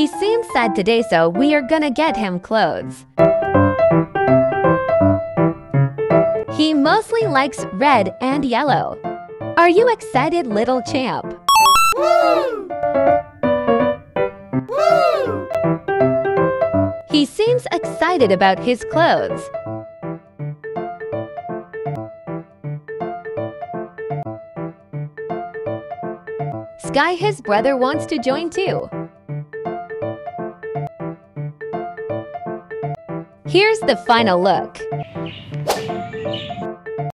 He seems sad today, so we are gonna get him clothes. He mostly likes red and yellow. Are you excited, little champ? He seems excited about his clothes. Sky, his brother, wants to join too. Here's the final look.